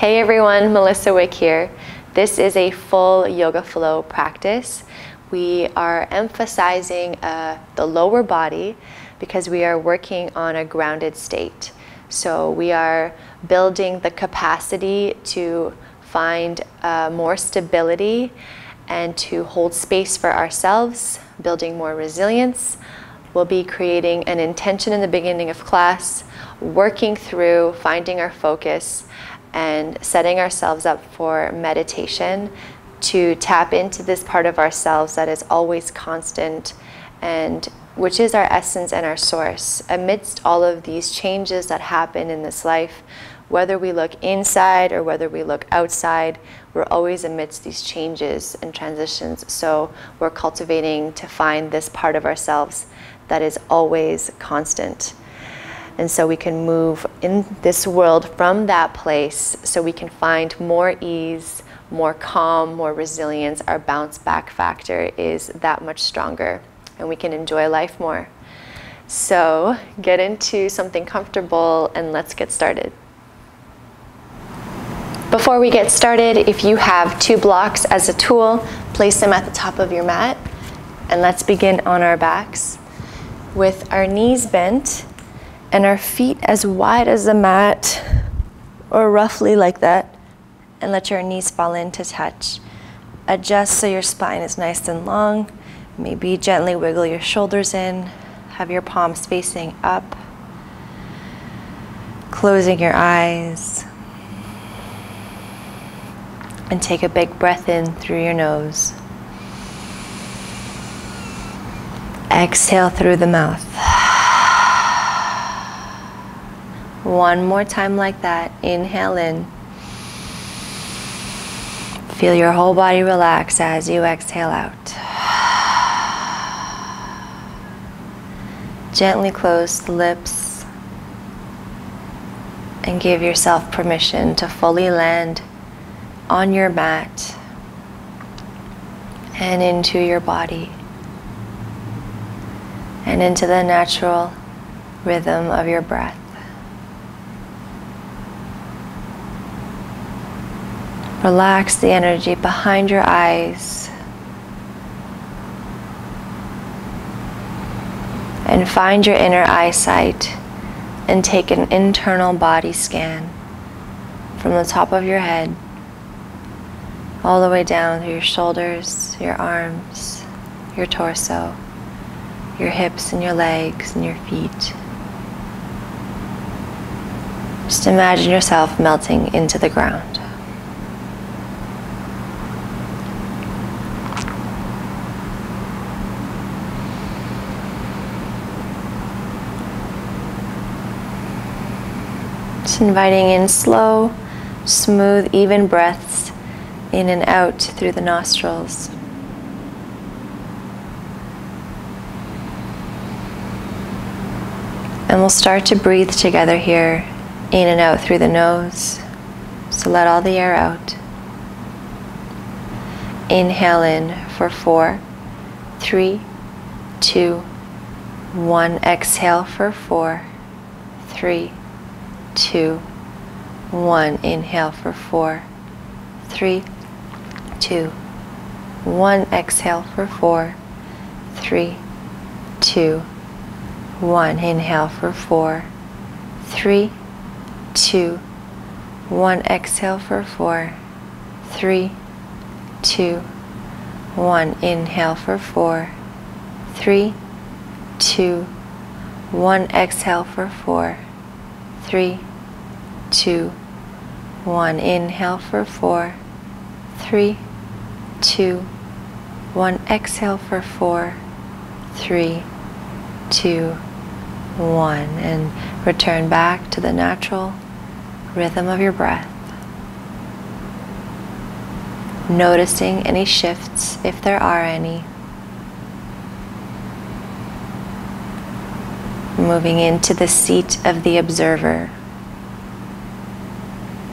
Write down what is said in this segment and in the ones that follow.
Hey everyone, Melissa Wick here. This is a full yoga flow practice. We are emphasizing uh, the lower body because we are working on a grounded state. So we are building the capacity to find uh, more stability and to hold space for ourselves, building more resilience. We'll be creating an intention in the beginning of class, working through finding our focus and setting ourselves up for meditation to tap into this part of ourselves that is always constant and which is our essence and our source. Amidst all of these changes that happen in this life, whether we look inside or whether we look outside, we're always amidst these changes and transitions. So we're cultivating to find this part of ourselves that is always constant. And so we can move in this world from that place so we can find more ease, more calm, more resilience. Our bounce back factor is that much stronger and we can enjoy life more. So get into something comfortable and let's get started. Before we get started, if you have two blocks as a tool, place them at the top of your mat and let's begin on our backs with our knees bent and our feet as wide as the mat or roughly like that and let your knees fall in to touch. Adjust so your spine is nice and long Maybe gently wiggle your shoulders in, have your palms facing up, closing your eyes, and take a big breath in through your nose. Exhale through the mouth. One more time like that. Inhale in. Feel your whole body relax as you exhale out. Gently close the lips and give yourself permission to fully land on your mat and into your body and into the natural rhythm of your breath. Relax the energy behind your eyes and find your inner eyesight and take an internal body scan from the top of your head all the way down through your shoulders, your arms, your torso, your hips and your legs and your feet. Just imagine yourself melting into the ground. Inviting in slow, smooth, even breaths in and out through the nostrils. And we'll start to breathe together here, in and out through the nose. So let all the air out. Inhale in for four, three, two, one. Exhale for four, three, two, one. Inhale for four, three, two, one. Exhale for four, three, two, one. Inhale for four, three, two, one. Exhale for four, three, two, one. Inhale for four, three, two, one. Exhale for four, three, two, one. Inhale for four, three, two, one. Exhale for four, three, two, one. And return back to the natural rhythm of your breath. Noticing any shifts if there are any. Moving into the seat of the observer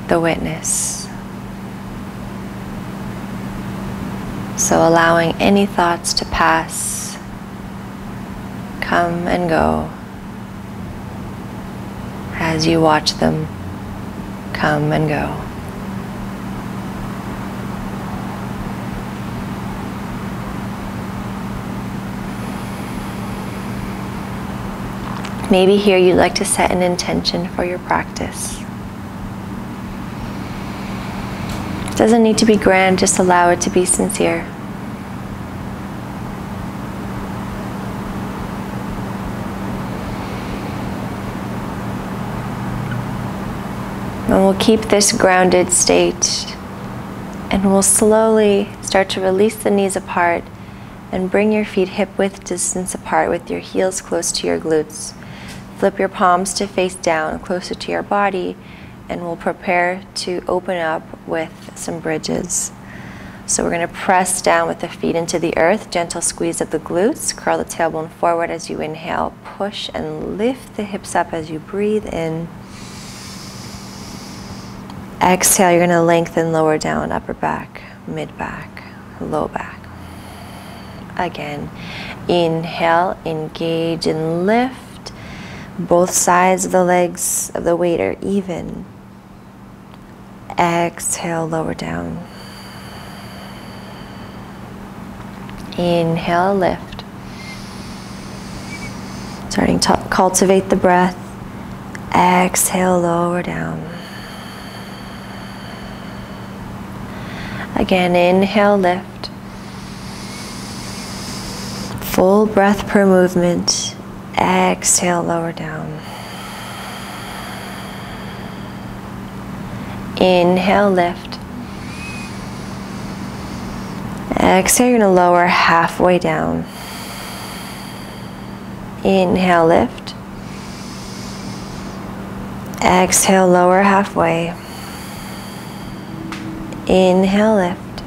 the witness. So allowing any thoughts to pass, come and go as you watch them come and go. Maybe here you'd like to set an intention for your practice. It doesn't need to be grand, just allow it to be sincere. And we'll keep this grounded state and we'll slowly start to release the knees apart and bring your feet hip width distance apart with your heels close to your glutes. Flip your palms to face down, closer to your body, and we'll prepare to open up with some bridges. So we're going to press down with the feet into the earth, gentle squeeze of the glutes, curl the tailbone forward as you inhale, push and lift the hips up as you breathe in. Exhale, you're going to lengthen lower down, upper back, mid back, low back. Again, inhale, engage and lift. Both sides of the legs of the weight are even. Exhale, lower down. Inhale, lift. Starting to cultivate the breath. Exhale, lower down. Again, inhale, lift. Full breath per movement. Exhale, lower down. Inhale, lift. Exhale, you're going to lower halfway down. Inhale, lift. Exhale, lower halfway. Inhale, lift.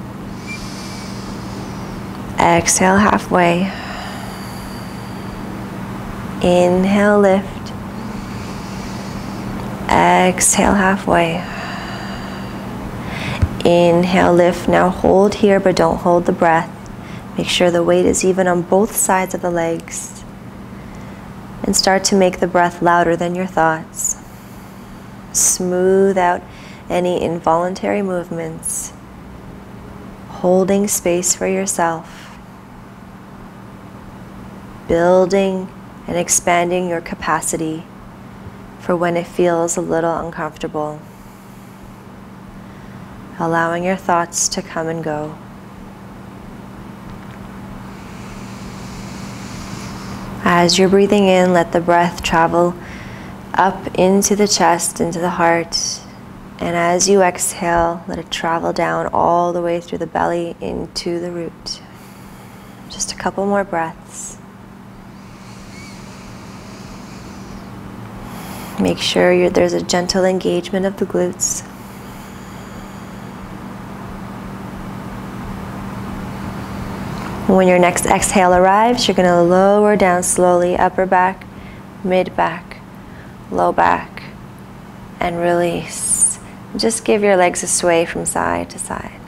Exhale, halfway. Inhale, lift. Exhale, halfway. Inhale, lift. Now hold here, but don't hold the breath. Make sure the weight is even on both sides of the legs. And start to make the breath louder than your thoughts. Smooth out any involuntary movements, holding space for yourself, building and expanding your capacity for when it feels a little uncomfortable, allowing your thoughts to come and go. As you're breathing in, let the breath travel up into the chest, into the heart, and as you exhale, let it travel down all the way through the belly into the root. Just a couple more breaths. Make sure there's a gentle engagement of the glutes. When your next exhale arrives, you're going to lower down slowly, upper back, mid back, low back, and release. Just give your legs a sway from side to side.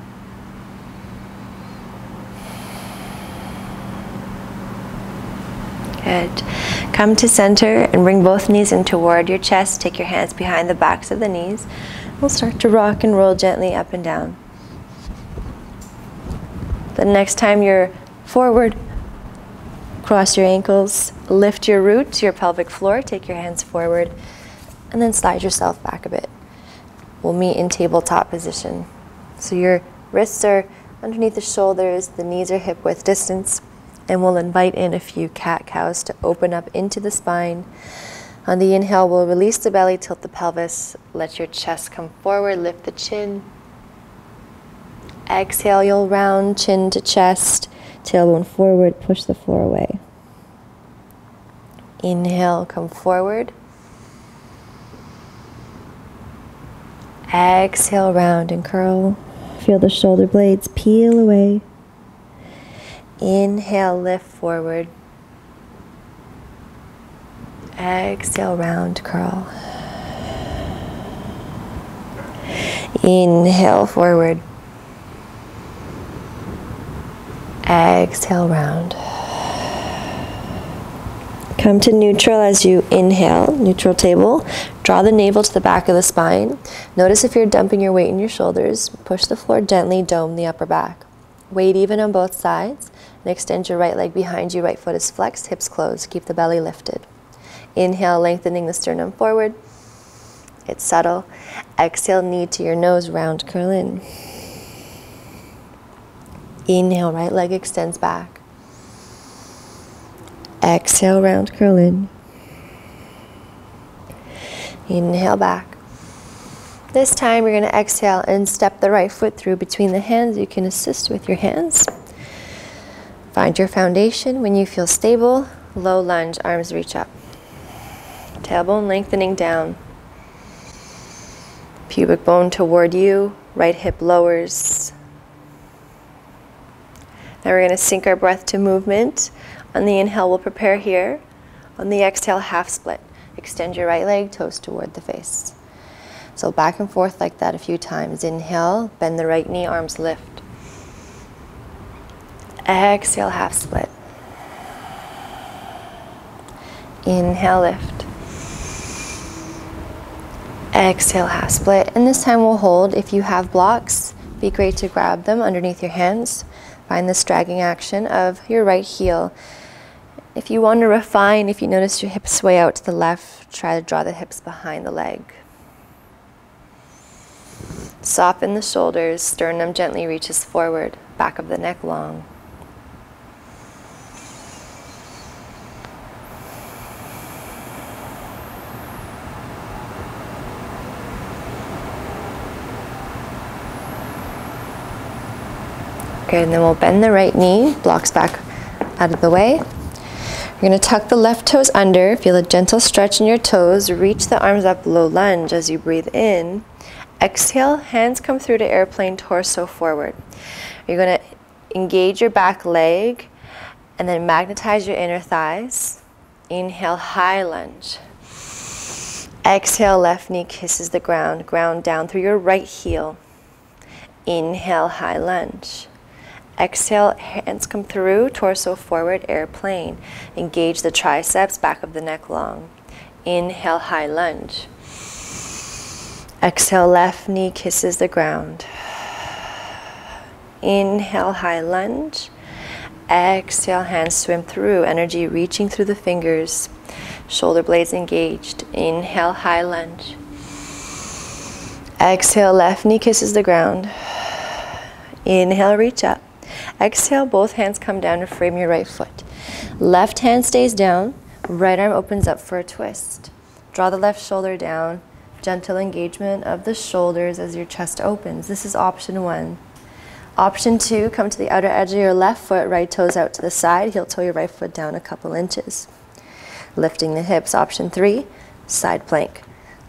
Good. Come to center and bring both knees in toward your chest. Take your hands behind the backs of the knees. We'll start to rock and roll gently up and down. The next time you're forward, cross your ankles, lift your root to your pelvic floor, take your hands forward, and then slide yourself back a bit We'll meet in tabletop position. So your wrists are underneath the shoulders, the knees are hip width distance, and we'll invite in a few cat cows to open up into the spine. On the inhale, we'll release the belly, tilt the pelvis, let your chest come forward, lift the chin. Exhale, you'll round chin to chest, tailbone forward, push the floor away. Inhale, come forward. Exhale, round and curl. Feel the shoulder blades peel away. Inhale, lift forward. Exhale, round, curl. Inhale, forward. Exhale, round. Come to neutral as you inhale, neutral table. Draw the navel to the back of the spine. Notice if you're dumping your weight in your shoulders. Push the floor gently, dome the upper back. Weight even on both sides. Extend your right leg behind you. Right foot is flexed, hips closed. Keep the belly lifted. Inhale, lengthening the sternum forward. It's subtle. Exhale, knee to your nose, round curl in. Inhale, right leg extends back. Exhale, round curl in. Inhale back. This time you're going to exhale and step the right foot through between the hands. You can assist with your hands. Find your foundation. When you feel stable, low lunge, arms reach up. Tailbone lengthening down. Pubic bone toward you, right hip lowers. Now we're going to sync our breath to movement. On the inhale, we'll prepare here. On the exhale, half split. Extend your right leg, toes toward the face. So back and forth like that a few times. Inhale, bend the right knee, arms lift. Exhale, half split. Inhale, lift. Exhale, half split. And this time we'll hold. If you have blocks, be great to grab them underneath your hands. Find this dragging action of your right heel. If you want to refine, if you notice your hips sway out to the left, try to draw the hips behind the leg. Soften the shoulders, sternum gently reaches forward, back of the neck long. Good, and then we'll bend the right knee, blocks back out of the way. You're gonna tuck the left toes under, feel a gentle stretch in your toes, reach the arms up, low lunge as you breathe in. Exhale, hands come through to airplane, torso forward. You're gonna engage your back leg and then magnetize your inner thighs. Inhale, high lunge. Exhale, left knee kisses the ground, ground down through your right heel. Inhale, high lunge. Exhale, hands come through, torso forward, airplane. Engage the triceps, back of the neck long. Inhale, high lunge. Exhale, left knee kisses the ground. Inhale, high lunge. Exhale, hands swim through, energy reaching through the fingers. Shoulder blades engaged. Inhale, high lunge. Exhale, left knee kisses the ground. Inhale, reach up. Exhale, both hands come down to frame your right foot. Left hand stays down, right arm opens up for a twist. Draw the left shoulder down, gentle engagement of the shoulders as your chest opens. This is option one. Option two, come to the outer edge of your left foot, right toes out to the side, heel toe your right foot down a couple inches. Lifting the hips. Option three, side plank.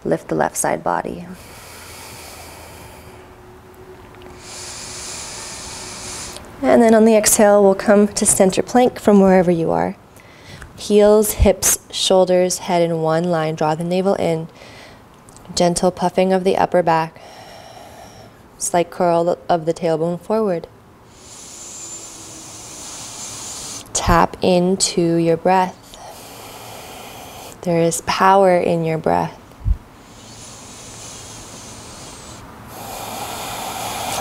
Lift the left side body. And then on the exhale, we'll come to center plank from wherever you are. Heels, hips, shoulders, head in one line. Draw the navel in. Gentle puffing of the upper back. Slight curl of the tailbone forward. Tap into your breath. There is power in your breath.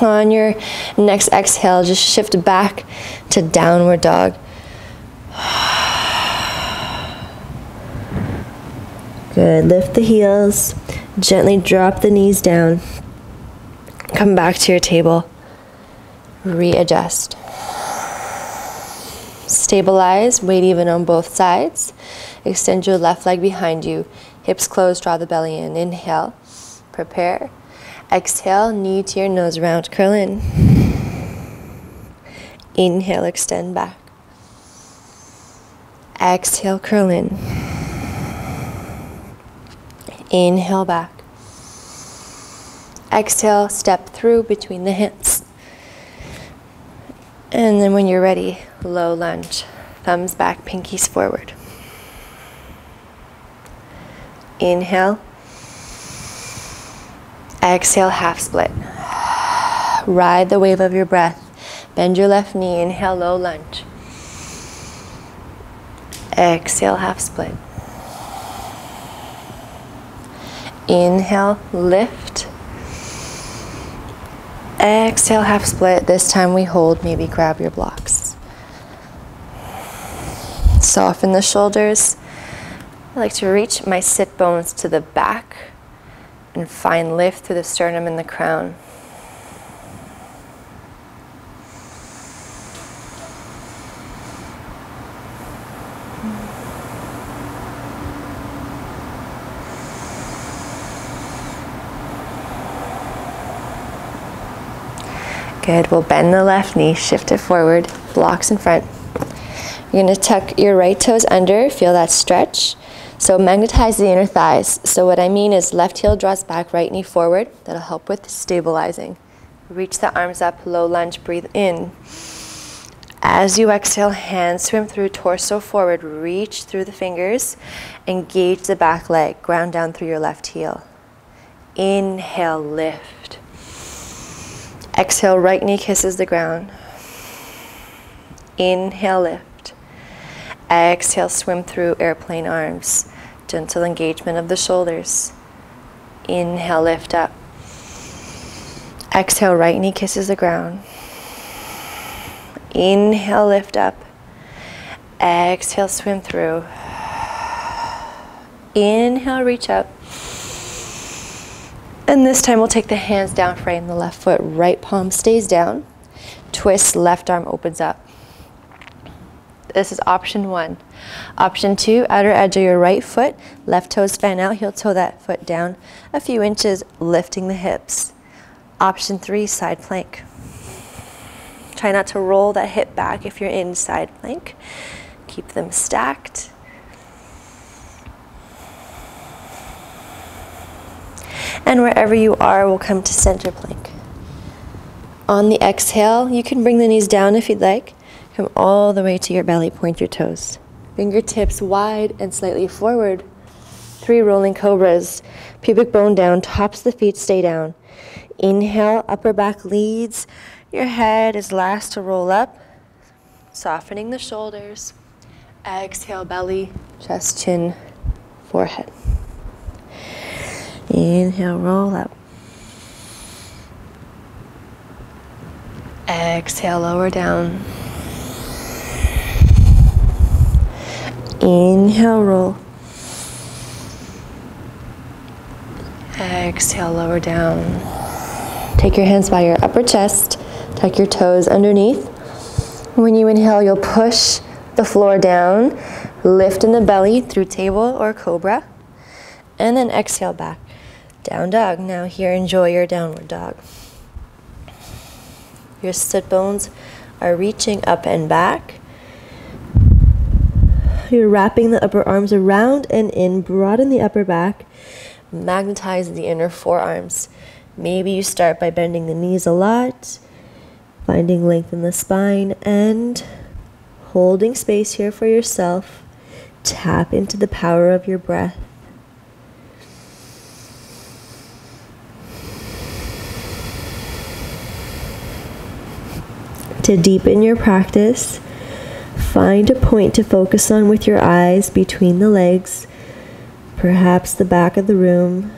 On your next exhale, just shift back to downward dog. Good. Lift the heels. Gently drop the knees down. Come back to your table. Readjust. Stabilize. Weight even on both sides. Extend your left leg behind you. Hips closed. Draw the belly in. Inhale. Prepare. Exhale, knee to your nose, round curl in. Inhale, extend back. Exhale, curl in. Inhale back. Exhale, step through between the hips. And then when you're ready, low lunge. Thumbs back, pinkies forward. Inhale. Exhale, half split. Ride the wave of your breath. Bend your left knee. Inhale, low lunge. Exhale, half split. Inhale, lift. Exhale, half split. This time we hold, maybe grab your blocks. Soften the shoulders. I like to reach my sit bones to the back and find lift through the sternum and the crown. Good. We'll bend the left knee, shift it forward, blocks in front. You're going to tuck your right toes under, feel that stretch. So magnetize the inner thighs. So what I mean is left heel draws back, right knee forward. That'll help with stabilizing. Reach the arms up, low lunge, breathe in. As you exhale, hands swim through, torso forward, reach through the fingers, engage the back leg, ground down through your left heel. Inhale, lift. Exhale, right knee kisses the ground. Inhale, lift. Exhale, swim through airplane arms. Gentle engagement of the shoulders. Inhale, lift up. Exhale, right knee kisses the ground. Inhale, lift up. Exhale, swim through. Inhale, reach up. And this time we'll take the hands down, frame the left foot, right palm stays down. Twist, left arm opens up. This is option one. Option two, outer edge of your right foot, left toes fan out, heel toe that foot down a few inches, lifting the hips. Option three, side plank. Try not to roll that hip back if you're in side plank. Keep them stacked. And wherever you are, we'll come to center plank. On the exhale, you can bring the knees down if you'd like. Come all the way to your belly, point your toes. Fingertips wide and slightly forward. Three rolling cobras. Pubic bone down, tops the feet stay down. Inhale, upper back leads. Your head is last to roll up, softening the shoulders. Exhale, belly, chest, chin, forehead. Inhale, roll up. Exhale, lower down. Inhale, roll. Exhale, lower down. Take your hands by your upper chest, tuck your toes underneath. When you inhale, you'll push the floor down, lift in the belly through table or cobra, and then exhale back. Down dog. Now here, enjoy your downward dog. Your sit bones are reaching up and back. You're wrapping the upper arms around and in, broaden the upper back, magnetize the inner forearms. Maybe you start by bending the knees a lot, finding length in the spine, and holding space here for yourself. Tap into the power of your breath. To deepen your practice, find a point to focus on with your eyes between the legs, perhaps the back of the room,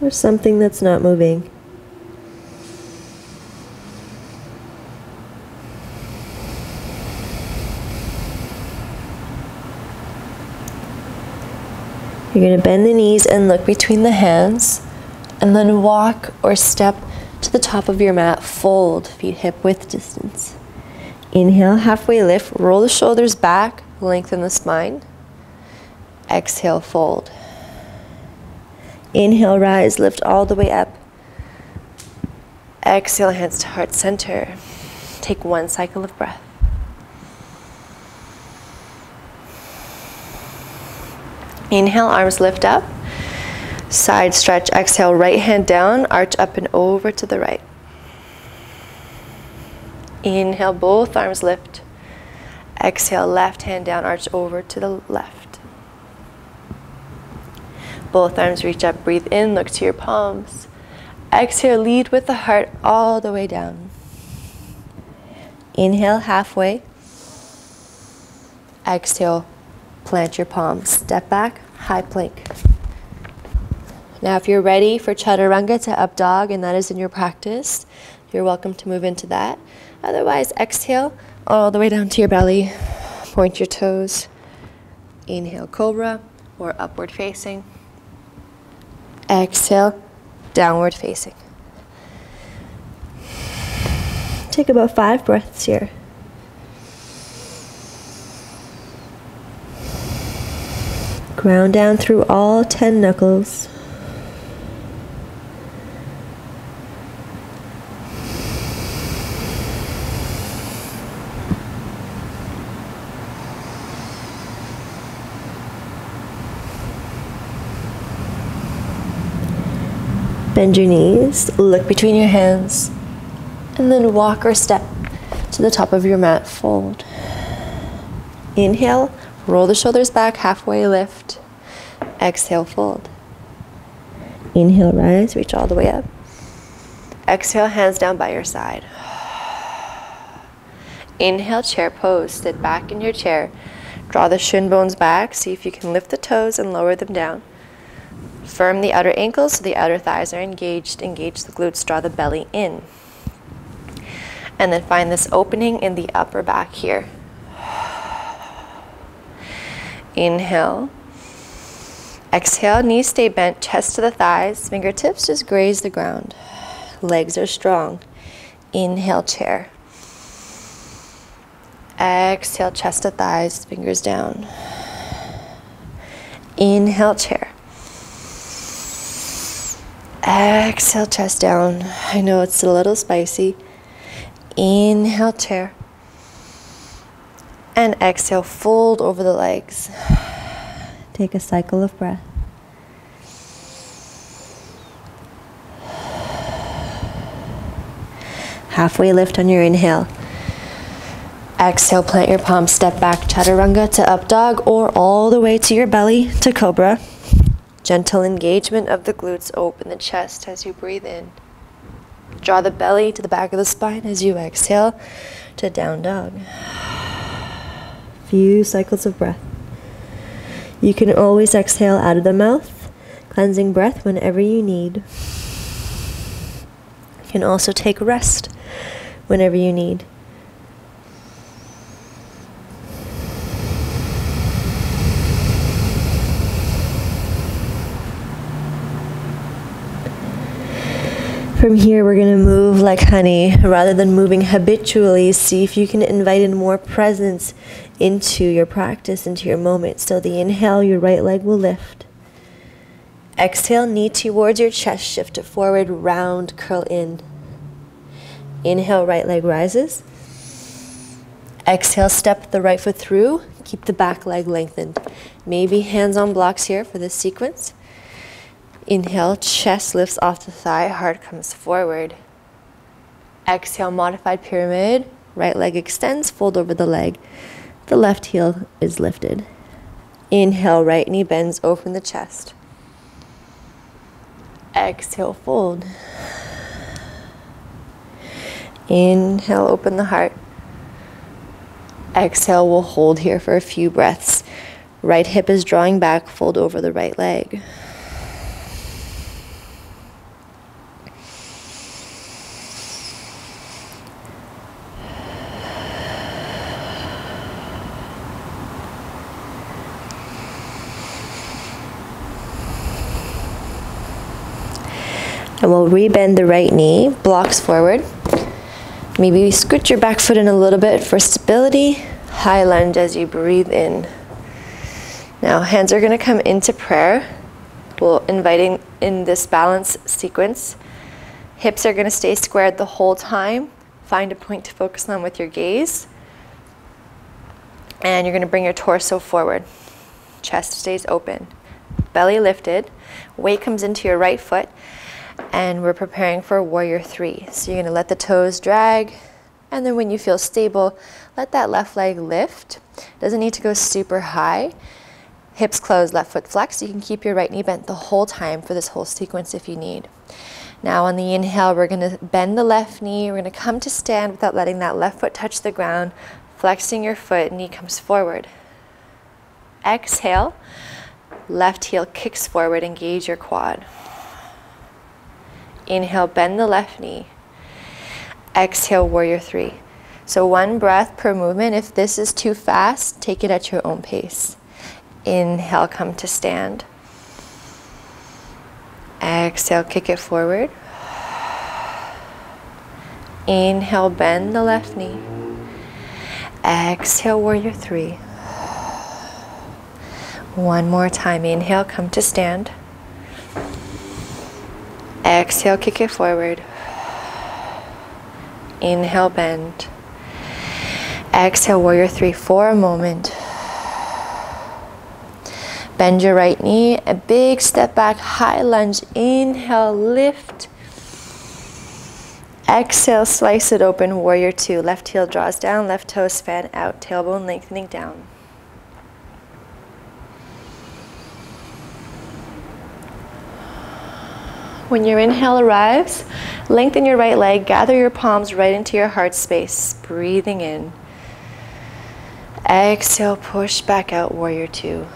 or something that's not moving. You're going to bend the knees and look between the hands, and then walk or step to the top of your mat, fold, feet hip width distance. Inhale, halfway lift, roll the shoulders back, lengthen the spine. Exhale, fold. Inhale, rise, lift all the way up. Exhale, hands to heart center. Take one cycle of breath. Inhale, arms lift up. Side stretch, exhale, right hand down, arch up and over to the right. Inhale, both arms lift. Exhale, left hand down, arch over to the left. Both arms reach up, breathe in, look to your palms. Exhale, lead with the heart all the way down. Inhale, halfway. Exhale, plant your palms. Step back, high plank. Now, if you're ready for chaturanga to up dog and that is in your practice, you're welcome to move into that. Otherwise, exhale all the way down to your belly. Point your toes. Inhale, cobra or upward facing. Exhale, downward facing. Take about five breaths here. Ground down through all 10 knuckles. Bend your knees, look between your hands, and then walk or step to the top of your mat. Fold. Inhale, roll the shoulders back, halfway lift. Exhale, fold. Inhale, rise, reach all the way up. Exhale, hands down by your side. Inhale, chair pose. Sit back in your chair. Draw the shin bones back. See if you can lift the toes and lower them down. Firm the outer ankles so the outer thighs are engaged. Engage the glutes, draw the belly in. And then find this opening in the upper back here. Inhale. Exhale, knees stay bent, chest to the thighs, fingertips just graze the ground. Legs are strong. Inhale, chair. Exhale, chest to thighs, fingers down. Inhale, chair. Exhale, chest down. I know it's a little spicy. Inhale, chair. And exhale, fold over the legs. Take a cycle of breath. Halfway lift on your inhale. Exhale, plant your palms, step back, chaturanga to up dog, or all the way to your belly to cobra. Gentle engagement of the glutes, open the chest as you breathe in. Draw the belly to the back of the spine as you exhale to down dog. Few cycles of breath. You can always exhale out of the mouth, cleansing breath whenever you need. You can also take rest whenever you need. From here, we're going to move like honey. Rather than moving habitually, see if you can invite in more presence into your practice, into your moment. So the inhale, your right leg will lift. Exhale, knee towards your chest, shift it forward, round, curl in. Inhale, right leg rises. Exhale, step the right foot through. Keep the back leg lengthened. Maybe hands on blocks here for this sequence. Inhale, chest lifts off the thigh, heart comes forward. Exhale, modified pyramid. Right leg extends, fold over the leg. The left heel is lifted. Inhale, right knee bends, open the chest. Exhale, fold. Inhale, open the heart. Exhale, we'll hold here for a few breaths. Right hip is drawing back, fold over the right leg. And we'll rebend the right knee, blocks forward. Maybe scoot your back foot in a little bit for stability. High lunge as you breathe in. Now, hands are going to come into prayer. We'll inviting in this balance sequence. Hips are going to stay squared the whole time. Find a point to focus on with your gaze. And you're going to bring your torso forward. Chest stays open. Belly lifted. Weight comes into your right foot and we're preparing for warrior three. So you're gonna let the toes drag, and then when you feel stable, let that left leg lift. Doesn't need to go super high. Hips closed, left foot flexed. You can keep your right knee bent the whole time for this whole sequence if you need. Now on the inhale, we're gonna bend the left knee. We're gonna come to stand without letting that left foot touch the ground, flexing your foot, knee comes forward. Exhale, left heel kicks forward, engage your quad. Inhale, bend the left knee. Exhale, warrior three. So one breath per movement. If this is too fast, take it at your own pace. Inhale, come to stand. Exhale, kick it forward. Inhale, bend the left knee. Exhale, warrior three. One more time. Inhale, come to stand. Exhale, kick it forward. Inhale, bend. Exhale, warrior three for a moment. Bend your right knee, a big step back, high lunge. Inhale, lift. Exhale, slice it open, warrior two. Left heel draws down, left toes fan out, tailbone lengthening down. When your inhale arrives, lengthen your right leg, gather your palms right into your heart space, breathing in. Exhale, push back out, warrior two.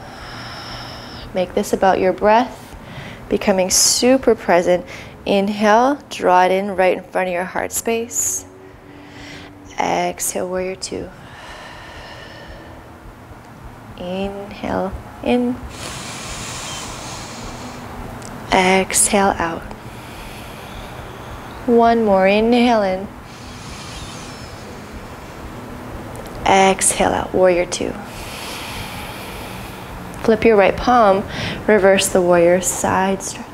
Make this about your breath, becoming super present. Inhale, draw it in right in front of your heart space. Exhale, warrior two. Inhale in. Exhale out. One more. Inhale in. Exhale out. Warrior two. Flip your right palm, reverse the warrior side stretch.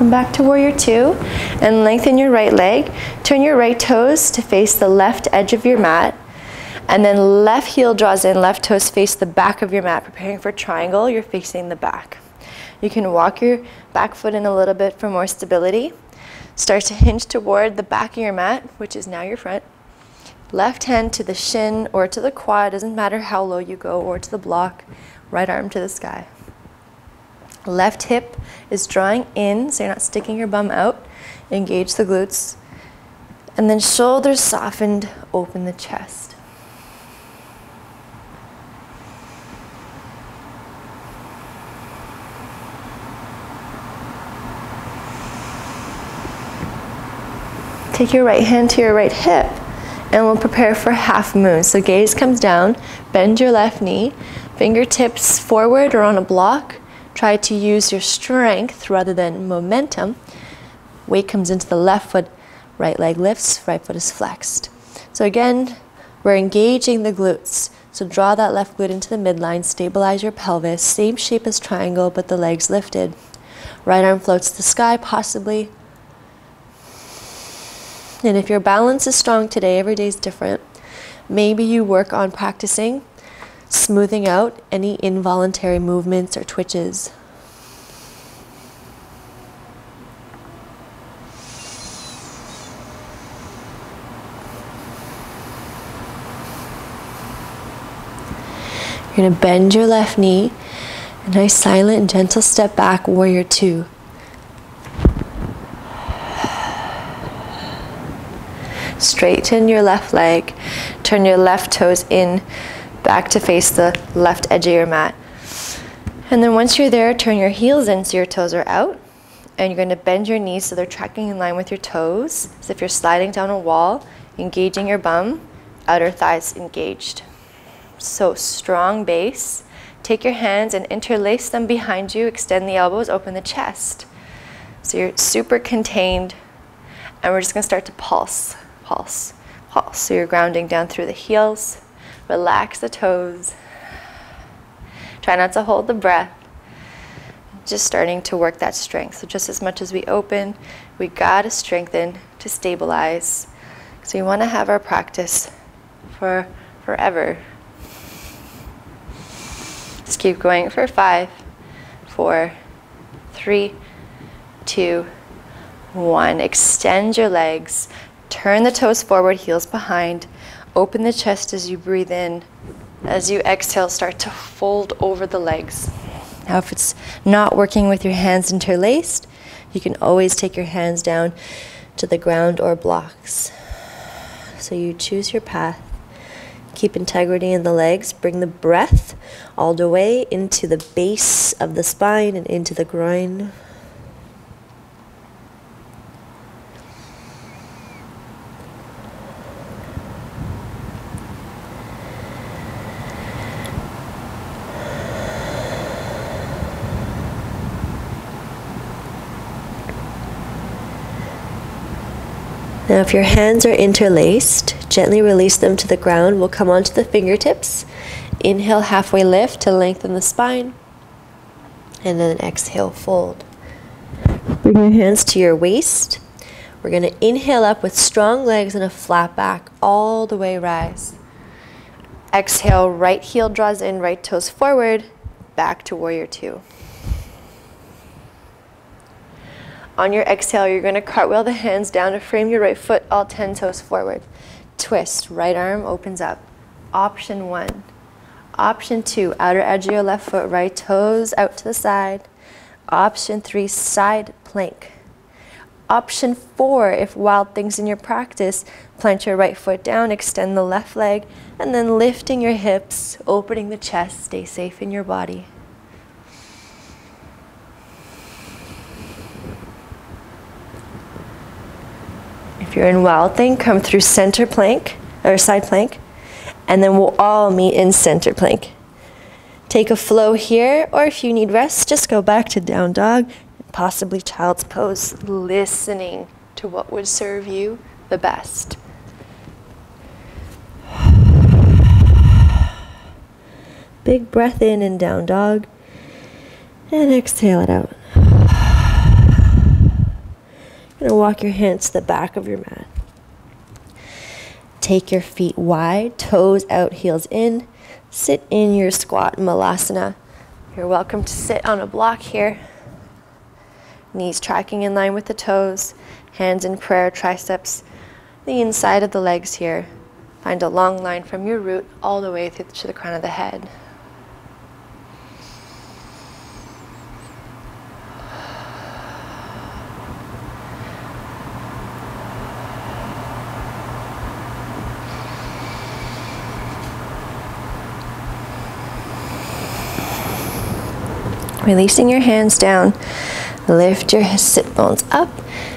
Come back to warrior two and lengthen your right leg. Turn your right toes to face the left edge of your mat. And then left heel draws in, left toes face the back of your mat. Preparing for triangle, you're facing the back. You can walk your back foot in a little bit for more stability. Start to hinge toward the back of your mat, which is now your front. Left hand to the shin or to the quad, doesn't matter how low you go, or to the block. Right arm to the sky. Left hip is drawing in, so you're not sticking your bum out. Engage the glutes. And then shoulders softened, open the chest. Take your right hand to your right hip and we'll prepare for half moon. So gaze comes down, bend your left knee, fingertips forward or on a block. Try to use your strength rather than momentum. Weight comes into the left foot, right leg lifts, right foot is flexed. So again, we're engaging the glutes. So draw that left glute into the midline, stabilize your pelvis, same shape as triangle, but the legs lifted. Right arm floats to the sky, possibly and if your balance is strong today, every day is different. Maybe you work on practicing smoothing out any involuntary movements or twitches. You're going to bend your left knee. A nice silent and gentle step back, warrior two. Straighten your left leg. Turn your left toes in, back to face the left edge of your mat. And then once you're there, turn your heels in so your toes are out. And you're going to bend your knees so they're tracking in line with your toes. As if you're sliding down a wall, engaging your bum, outer thighs engaged. So strong base. Take your hands and interlace them behind you. Extend the elbows, open the chest. So you're super contained. And we're just going to start to pulse pulse, pulse. So you're grounding down through the heels. Relax the toes. Try not to hold the breath. Just starting to work that strength. So just as much as we open, we gotta strengthen to stabilize. So we wanna have our practice for forever. Just keep going for five, four, three, two, one. Extend your legs. Turn the toes forward, heels behind. Open the chest as you breathe in. As you exhale, start to fold over the legs. Now, if it's not working with your hands interlaced, you can always take your hands down to the ground or blocks. So you choose your path. Keep integrity in the legs. Bring the breath all the way into the base of the spine and into the groin. Now, if your hands are interlaced, gently release them to the ground. We'll come onto the fingertips. Inhale, halfway lift to lengthen the spine. And then exhale, fold. Bring your hands to your waist. We're going to inhale up with strong legs and a flat back, all the way rise. Exhale, right heel draws in, right toes forward, back to warrior two. On your exhale, you're going to cartwheel the hands down to frame your right foot, all 10 toes forward. Twist, right arm opens up. Option one. Option two, outer edge of your left foot, right toes out to the side. Option three, side plank. Option four, if wild things in your practice, plant your right foot down, extend the left leg, and then lifting your hips, opening the chest, stay safe in your body. If you're in wild thing, come through center plank or side plank, and then we'll all meet in center plank. Take a flow here, or if you need rest, just go back to down dog, possibly child's pose, listening to what would serve you the best. Big breath in and down dog, and exhale it out. Gonna walk your hands to the back of your mat. Take your feet wide, toes out, heels in. Sit in your squat malasana. You're welcome to sit on a block here. Knees tracking in line with the toes, hands in prayer, triceps, the inside of the legs here. Find a long line from your root all the way through to the crown of the head. Releasing your hands down, lift your sit bones up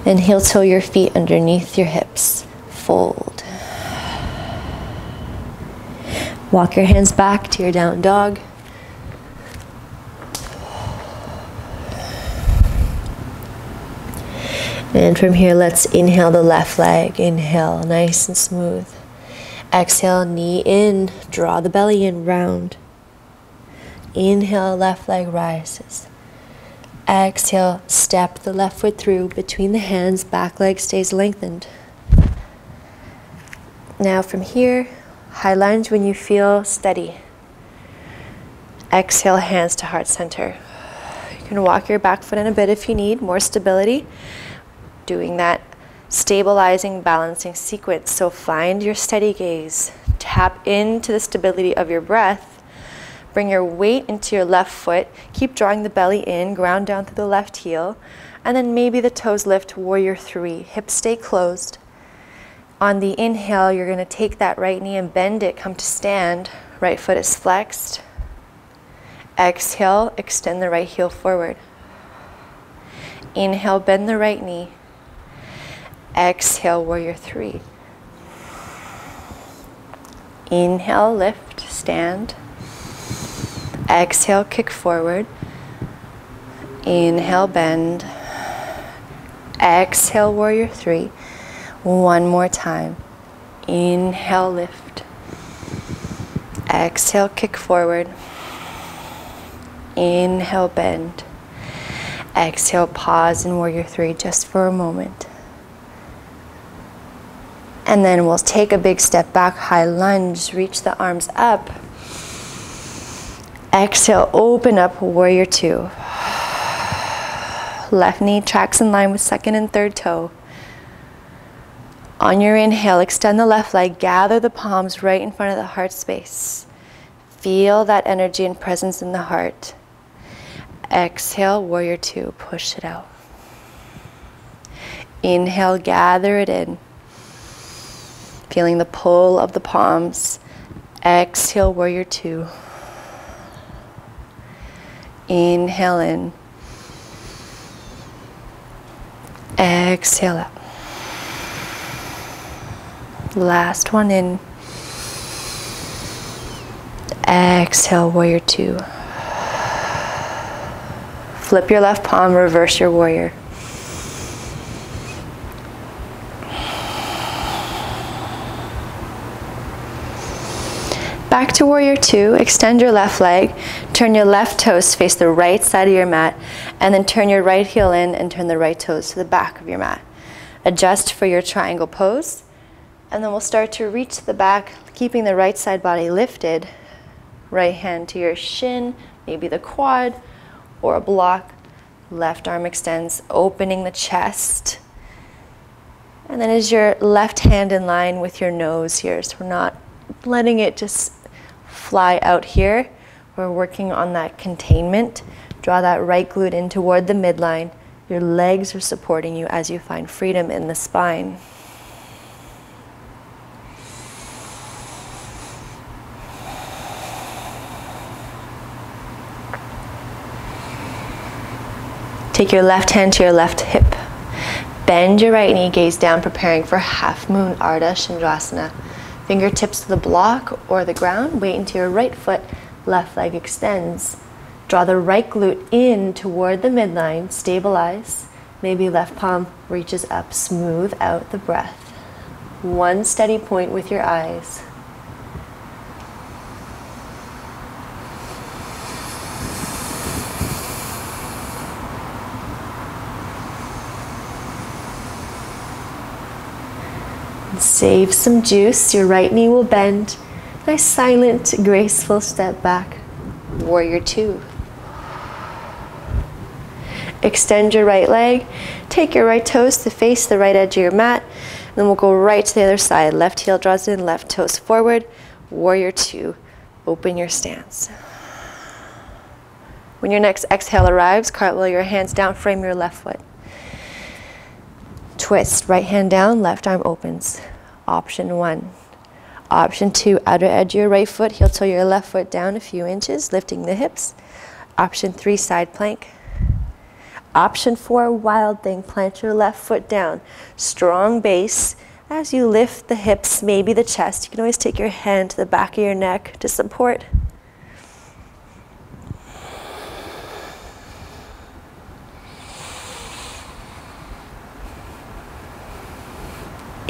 and heel toe your feet underneath your hips. Fold. Walk your hands back to your down dog. And from here, let's inhale the left leg. Inhale, nice and smooth. Exhale, knee in, draw the belly in, round. Inhale, left leg rises. Exhale, step the left foot through between the hands, back leg stays lengthened. Now from here, high lunge when you feel steady. Exhale, hands to heart center. You can walk your back foot in a bit if you need more stability. Doing that stabilizing, balancing sequence. So find your steady gaze. Tap into the stability of your breath Bring your weight into your left foot. Keep drawing the belly in, ground down through the left heel. And then maybe the toes lift, warrior three. Hips stay closed. On the inhale, you're going to take that right knee and bend it, come to stand. Right foot is flexed. Exhale, extend the right heel forward. Inhale, bend the right knee. Exhale, warrior three. Inhale, lift, stand. Exhale, kick forward. Inhale, bend. Exhale, warrior three. One more time. Inhale, lift. Exhale, kick forward. Inhale, bend. Exhale, pause in warrior three just for a moment. And then we'll take a big step back, high lunge, reach the arms up. Exhale, open up, warrior two. Left knee tracks in line with second and third toe. On your inhale, extend the left leg, gather the palms right in front of the heart space. Feel that energy and presence in the heart. Exhale, warrior two, push it out. Inhale, gather it in. Feeling the pull of the palms. Exhale, warrior two. Inhale in. Exhale out. Last one in. Exhale, warrior two. Flip your left palm, reverse your warrior. Back to warrior two, extend your left leg, turn your left toes face the right side of your mat, and then turn your right heel in and turn the right toes to the back of your mat. Adjust for your triangle pose, and then we'll start to reach the back, keeping the right side body lifted. Right hand to your shin, maybe the quad or a block. Left arm extends, opening the chest. And then is your left hand in line with your nose here? So we're not letting it just fly out here. We're working on that containment. Draw that right glute in toward the midline. Your legs are supporting you as you find freedom in the spine. Take your left hand to your left hip. Bend your right knee, gaze down, preparing for half moon Ardha Chandrasana. Fingertips to the block or the ground. Weight into your right foot. Left leg extends. Draw the right glute in toward the midline. Stabilize. Maybe left palm reaches up. Smooth out the breath. One steady point with your eyes. Save some juice. Your right knee will bend. Nice, silent, graceful step back. Warrior two. Extend your right leg. Take your right toes to face the right edge of your mat. Then we'll go right to the other side. Left heel draws in, left toes forward. Warrior two. Open your stance. When your next exhale arrives, cartwheel your hands down, frame your left foot. Twist, right hand down, left arm opens. Option one. Option two, outer edge of your right foot, heel toe your left foot down a few inches, lifting the hips. Option three, side plank. Option four, wild thing, plant your left foot down. Strong base. As you lift the hips, maybe the chest, you can always take your hand to the back of your neck to support.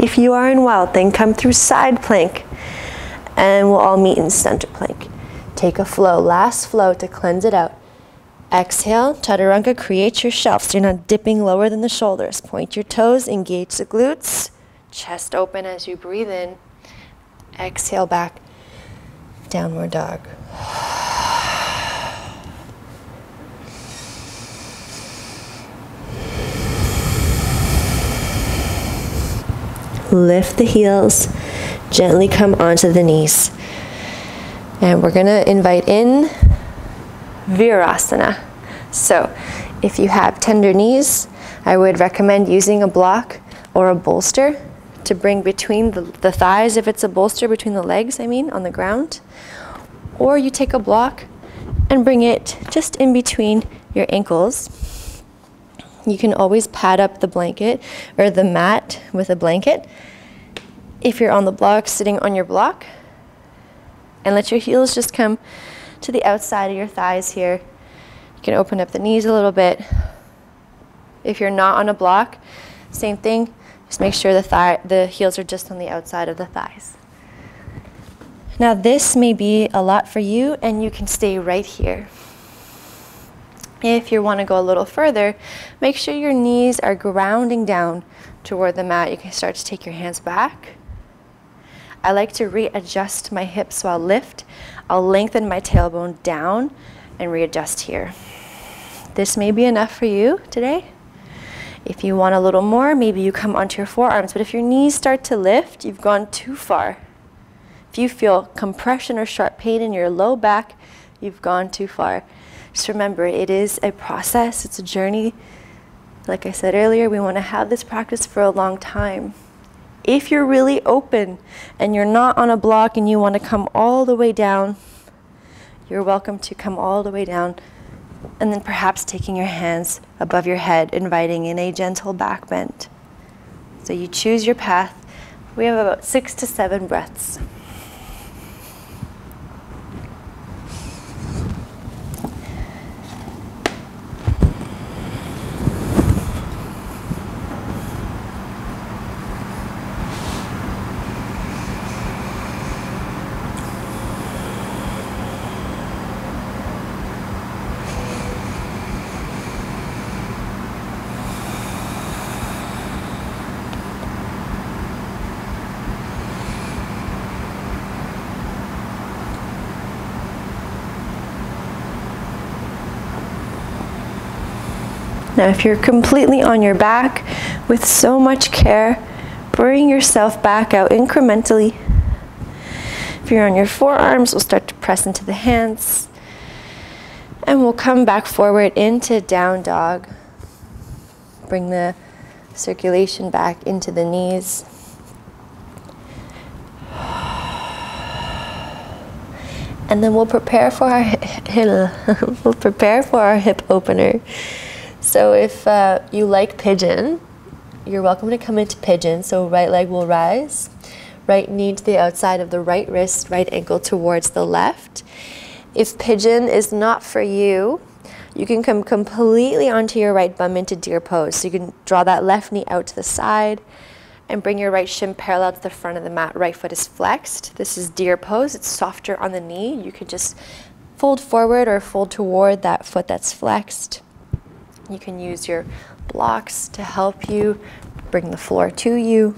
If you are in wild then come through side plank and we'll all meet in center plank. Take a flow, last flow to cleanse it out. Exhale, chaturanga, create your shelf so you're not dipping lower than the shoulders. Point your toes, engage the glutes, chest open as you breathe in. Exhale back, downward dog. Lift the heels, gently come onto the knees. And we're going to invite in Virasana. So, if you have tender knees, I would recommend using a block or a bolster to bring between the, the, thighs, if it's a bolster between the legs, I mean, on the ground. Or you take a block and bring it just in between your ankles. You can always pad up the blanket or the mat with a blanket if you're on the block, sitting on your block. And let your heels just come to the outside of your thighs here. You can open up the knees a little bit. If you're not on a block, same thing. Just make sure the, thigh, the heels are just on the outside of the thighs. Now this may be a lot for you and you can stay right here. If you want to go a little further, make sure your knees are grounding down toward the mat. You can start to take your hands back I like to readjust my hips while lift. I'll lengthen my tailbone down and readjust here. This may be enough for you today. If you want a little more, maybe you come onto your forearms. But if your knees start to lift, you've gone too far. If you feel compression or sharp pain in your low back, you've gone too far. Just remember, it is a process, it's a journey. Like I said earlier, we want to have this practice for a long time. If you're really open and you're not on a block and you want to come all the way down, you're welcome to come all the way down and then perhaps taking your hands above your head, inviting in a gentle back bend. So you choose your path. We have about six to seven breaths. Now, if you're completely on your back with so much care, bring yourself back out incrementally. If you're on your forearms, we'll start to press into the hands. And we'll come back forward into down dog. Bring the circulation back into the knees. And then we'll prepare for our we'll prepare for our hip opener. So if uh, you like pigeon, you're welcome to come into pigeon. So right leg will rise, right knee to the outside of the right wrist, right ankle towards the left. If pigeon is not for you, you can come completely onto your right bum into deer pose. So you can draw that left knee out to the side and bring your right shin parallel to the front of the mat. Right foot is flexed. This is deer pose. It's softer on the knee. You can just fold forward or fold toward that foot that's flexed. You can use your blocks to help you bring the floor to you.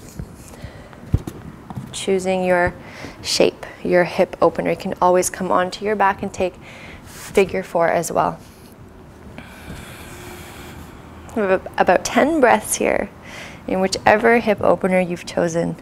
Choosing your shape, your hip opener. You can always come onto your back and take figure four as well. We have about 10 breaths here in whichever hip opener you've chosen.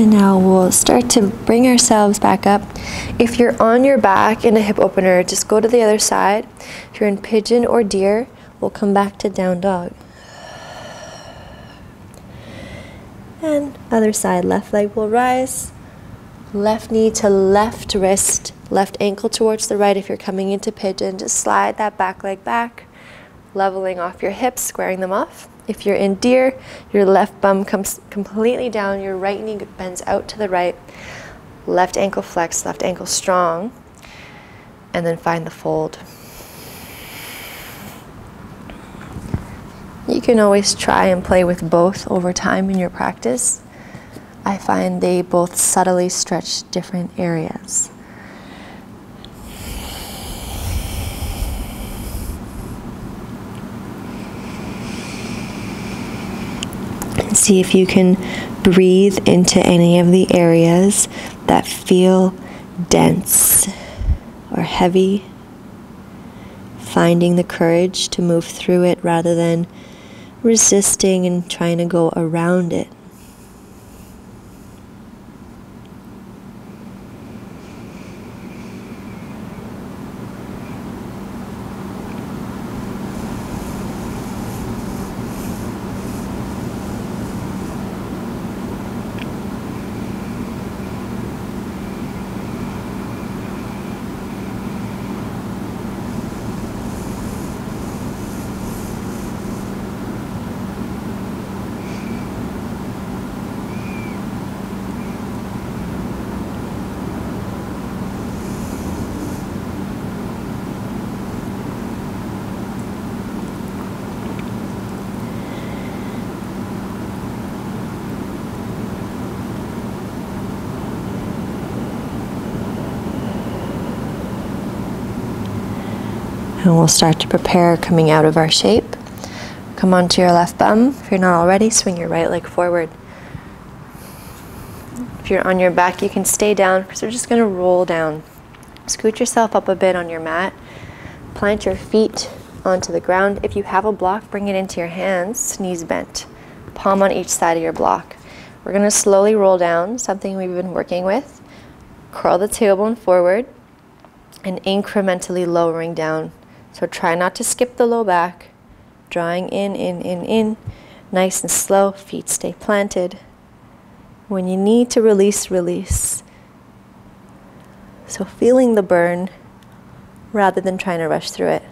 And now we'll start to bring ourselves back up. If you're on your back in a hip opener, just go to the other side. If you're in pigeon or deer, we'll come back to down dog. And other side, left leg will rise. Left knee to left wrist, left ankle towards the right if you're coming into pigeon. Just slide that back leg back, leveling off your hips, squaring them off. If you're in deer, your left bum comes completely down, your right knee bends out to the right, left ankle flex, left ankle strong, and then find the fold. You can always try and play with both over time in your practice. I find they both subtly stretch different areas. See if you can breathe into any of the areas that feel dense or heavy. Finding the courage to move through it rather than resisting and trying to go around it. And we'll start to prepare coming out of our shape. Come onto your left bum. If you're not already, swing your right leg forward. If you're on your back, you can stay down because we're just going to roll down. Scoot yourself up a bit on your mat. Plant your feet onto the ground. If you have a block, bring it into your hands, knees bent, palm on each side of your block. We're going to slowly roll down, something we've been working with. Curl the tailbone forward and incrementally lowering down So try not to skip the low back. Drawing in, in, in, in. Nice and slow, feet stay planted. When you need to release, release. So feeling the burn rather than trying to rush through it.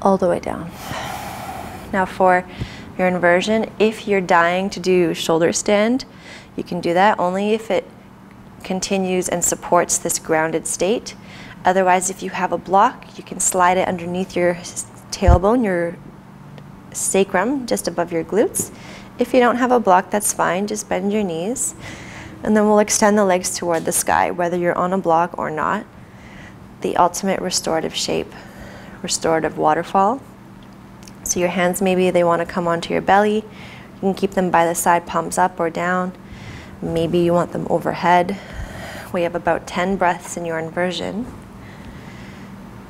All the way down. Now for your inversion, if you're dying to do shoulder stand, you can do that only if it continues and supports this grounded state. Otherwise, if you have a block, you can slide it underneath your tailbone, your sacrum, just above your glutes. If you don't have a block, that's fine. Just bend your knees. And then we'll extend the legs toward the sky, whether you're on a block or not. The ultimate restorative shape, restorative waterfall. So your hands, maybe they want to come onto your belly. You can keep them by the side, palms up or down. Maybe you want them overhead. We have about 10 breaths in your inversion.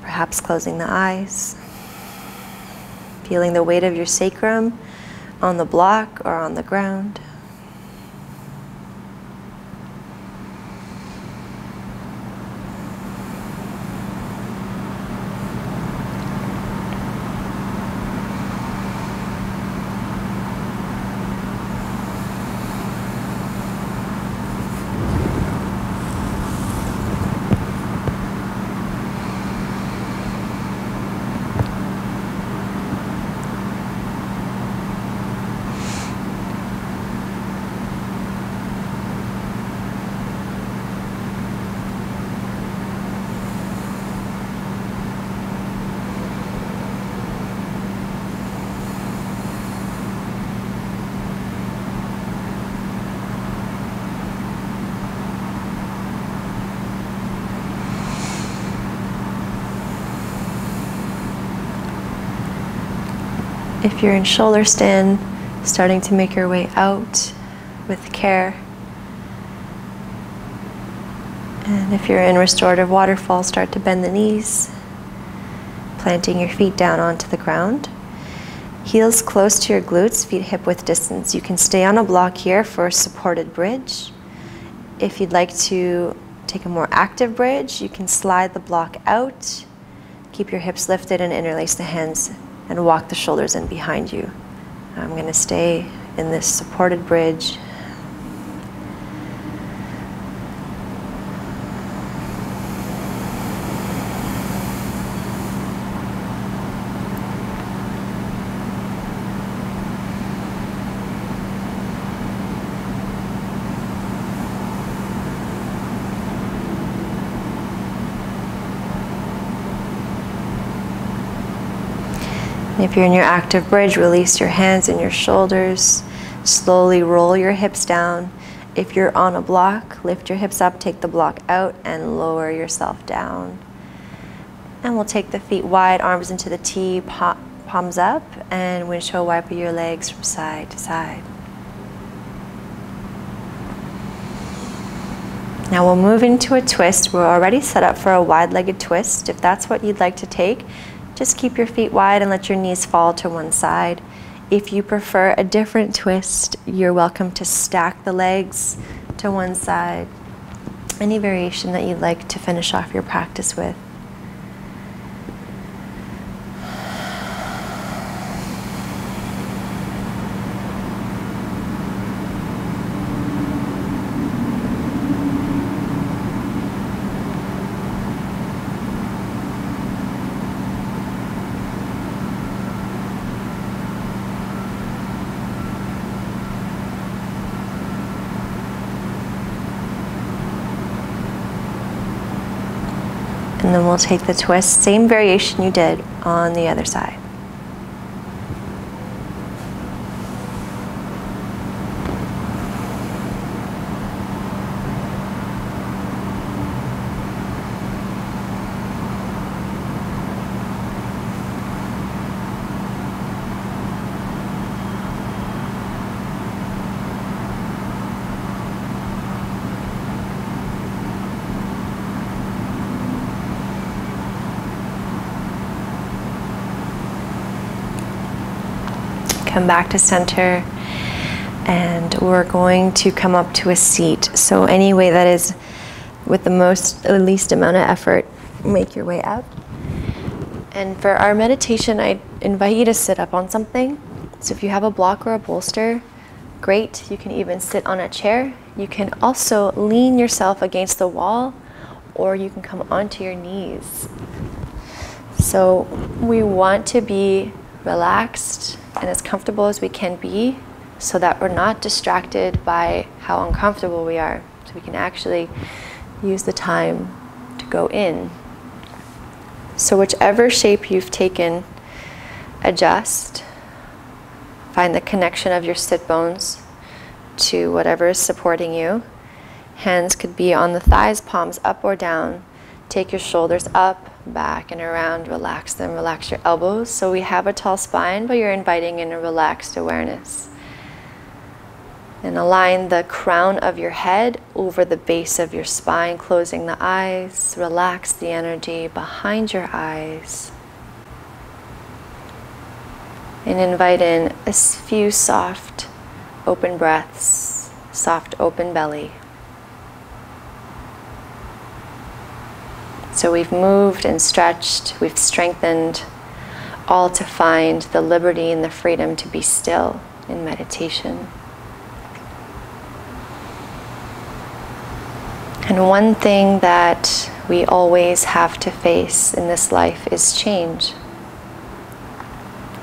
Perhaps closing the eyes. Feeling the weight of your sacrum on the block or on the ground. If you're in shoulder stand, starting to make your way out with care. And if you're in restorative waterfall, start to bend the knees, planting your feet down onto the ground. Heels close to your glutes, feet hip width distance. You can stay on a block here for a supported bridge. If you'd like to take a more active bridge, you can slide the block out, keep your hips lifted and interlace the hands and walk the shoulders in behind you. I'm going to stay in this supported bridge If you're in your active bridge, release your hands and your shoulders. Slowly roll your hips down. If you're on a block, lift your hips up, take the block out, and lower yourself down. And we'll take the feet wide, arms into the T, palms up, and windshield wiper your legs from side to side. Now we'll move into a twist. We're already set up for a wide-legged twist. If that's what you'd like to take, just keep your feet wide and let your knees fall to one side. If you prefer a different twist, you're welcome to stack the legs to one side. Any variation that you'd like to finish off your practice with. We'll take the twist, same variation you did on the other side. Come back to center and we're going to come up to a seat. So any way that is with the most, the least amount of effort, make your way up. And for our meditation, I invite you to sit up on something. So if you have a block or a bolster, great. You can even sit on a chair. You can also lean yourself against the wall or you can come onto your knees. So we want to be relaxed and as comfortable as we can be so that we're not distracted by how uncomfortable we are. So we can actually use the time to go in. So, whichever shape you've taken, adjust. Find the connection of your sit bones to whatever is supporting you. Hands could be on the thighs, palms up or down. Take your shoulders up, back, and around. Relax them. Relax your elbows. So we have a tall spine, but you're inviting in a relaxed awareness. And align the crown of your head over the base of your spine, closing the eyes. Relax the energy behind your eyes. And invite in a few soft, open breaths, soft, open belly. So we've moved and stretched, we've strengthened, all to find the liberty and the freedom to be still in meditation. And one thing that we always have to face in this life is change.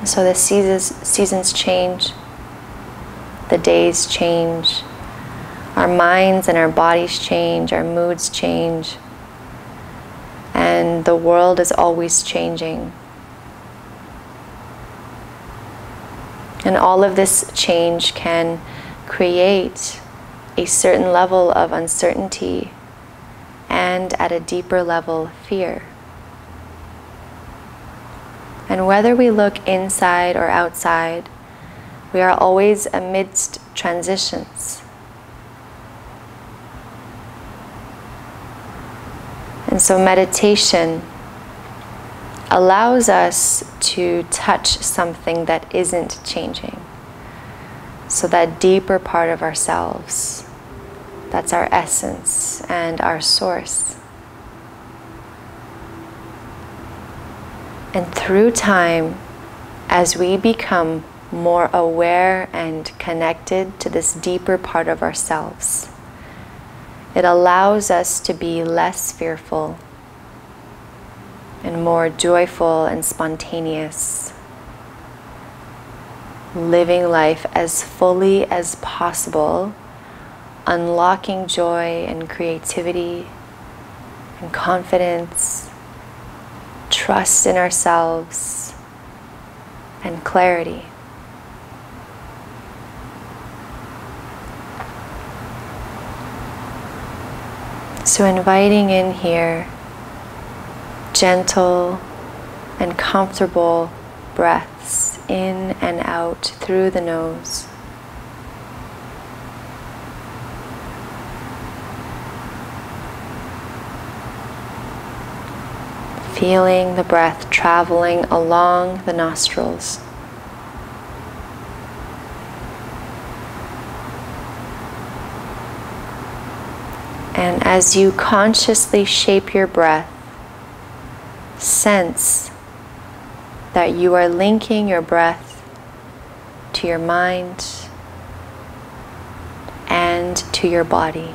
So the seasons, seasons change, the days change, our minds and our bodies change, our moods change, and the world is always changing. And all of this change can create a certain level of uncertainty and at a deeper level, fear. And whether we look inside or outside, we are always amidst transitions. And so meditation allows us to touch something that isn't changing. So, that deeper part of ourselves that's our essence and our source. And through time, as we become more aware and connected to this deeper part of ourselves, it allows us to be less fearful and more joyful and spontaneous, living life as fully as possible unlocking joy and creativity and confidence, trust in ourselves, and clarity. So, inviting in here gentle and comfortable breaths in and out through the nose. feeling the breath traveling along the nostrils. And as you consciously shape your breath, sense that you are linking your breath to your mind and to your body.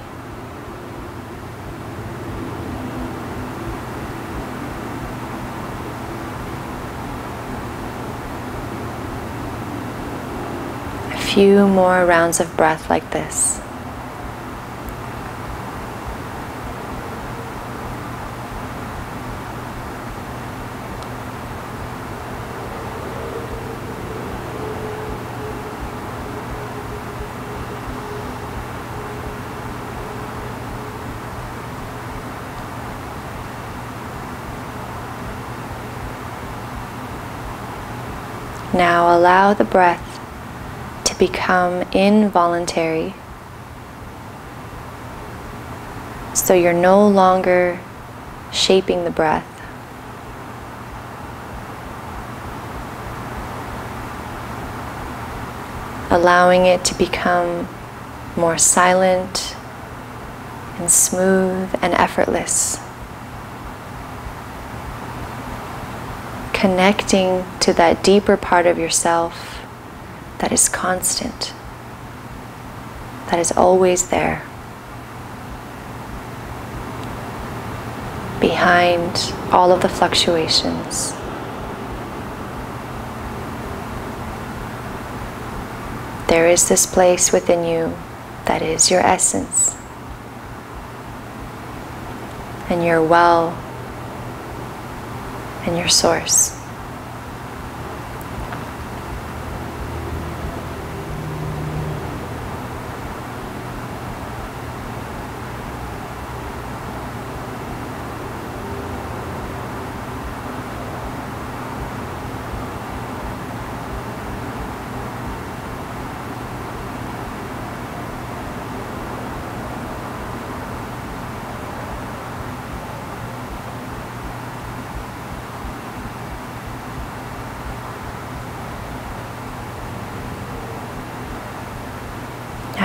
A few more rounds of breath like this. Now allow the breath to become involuntary. So you're no longer shaping the breath. Allowing it to become more silent and smooth and effortless. Connecting to that deeper part of yourself that is constant, that is always there. Behind all of the fluctuations. There is this place within you that is your essence and your well and your source.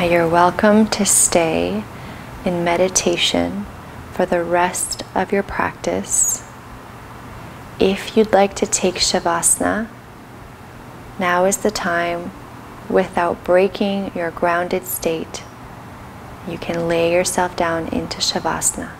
You're welcome to stay in meditation for the rest of your practice. If you'd like to take Shavasana, now is the time without breaking your grounded state. You can lay yourself down into Shavasana.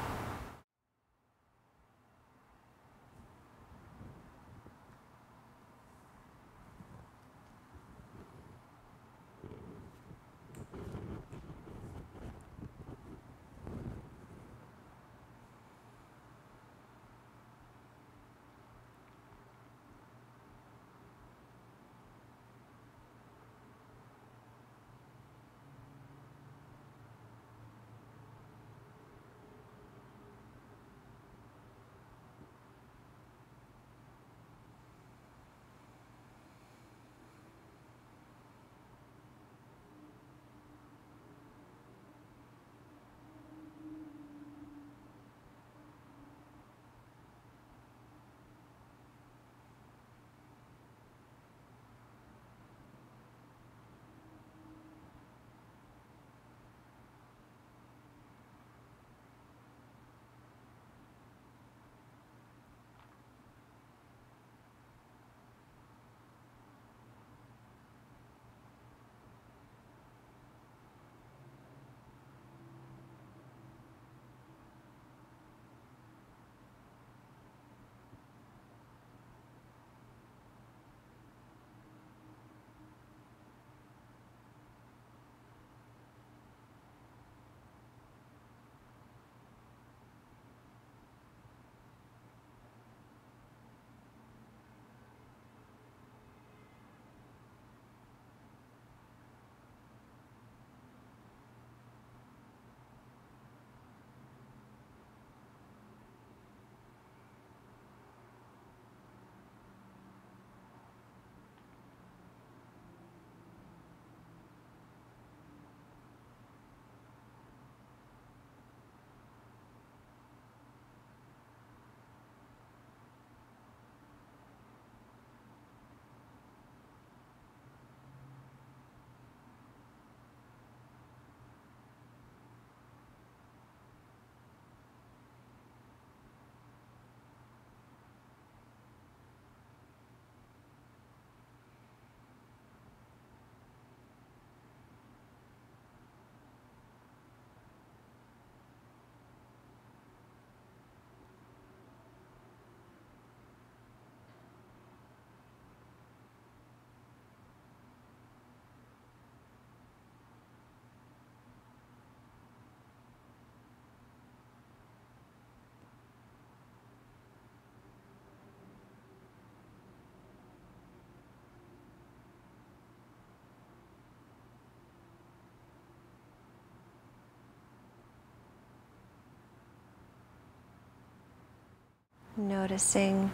Noticing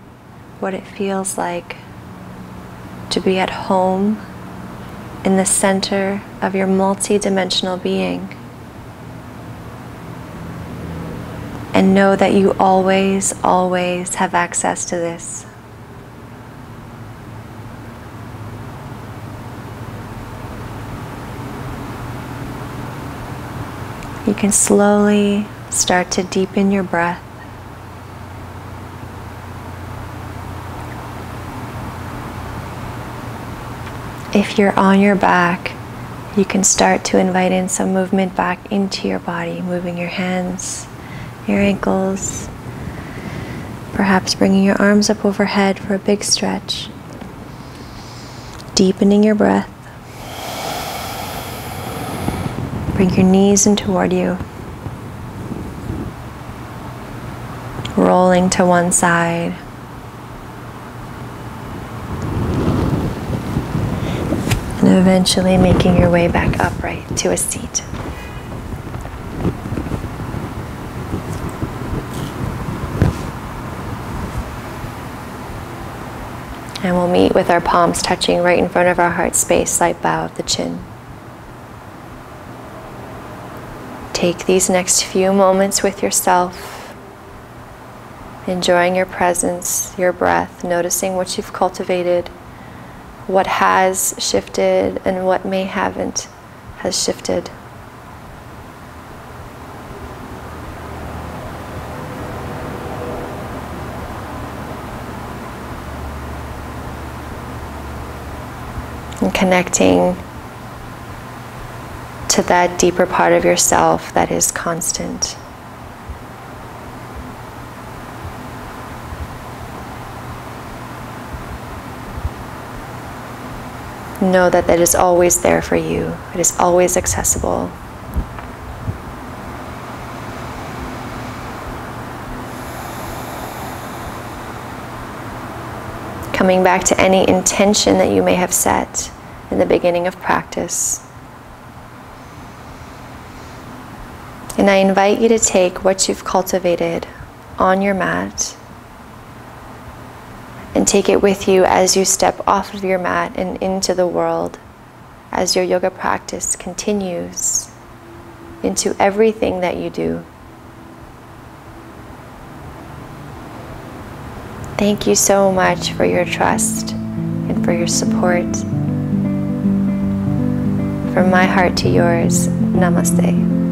what it feels like to be at home in the center of your multi-dimensional being. And know that you always, always have access to this. You can slowly start to deepen your breath. If you're on your back, you can start to invite in some movement back into your body, moving your hands, your ankles, perhaps bringing your arms up overhead for a big stretch, deepening your breath. Bring your knees in toward you. Rolling to one side. And eventually making your way back upright to a seat. And we'll meet with our palms touching right in front of our heart space, slight bow of the chin. Take these next few moments with yourself, enjoying your presence, your breath, noticing what you've cultivated, what has shifted, and what may haven't has shifted. And connecting to that deeper part of yourself that is constant. Know that that is always there for you. It is always accessible. Coming back to any intention that you may have set in the beginning of practice. And I invite you to take what you've cultivated on your mat and take it with you as you step off of your mat and into the world as your yoga practice continues into everything that you do. Thank you so much for your trust and for your support. From my heart to yours, namaste.